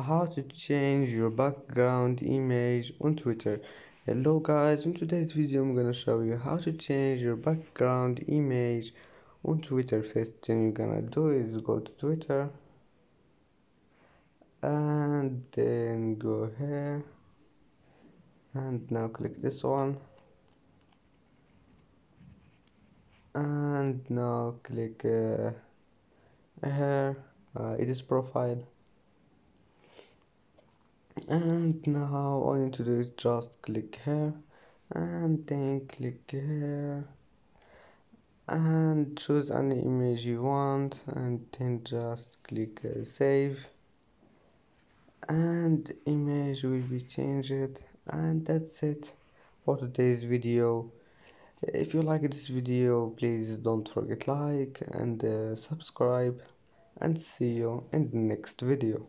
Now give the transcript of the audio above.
how to change your background image on twitter. Hello guys. In today's video i'm gonna show you how to change your background image on twitter. First thing you're gonna do is go to twitter and then go here and now click this one. And now click uh, here. Uh, edit profile and now all you need to do is just click here and then click here and choose any image you want and then just click uh, save. And image will be changed and that's it for today's video. If you like this video please don't forget like and uh, subscribe and see you in the next video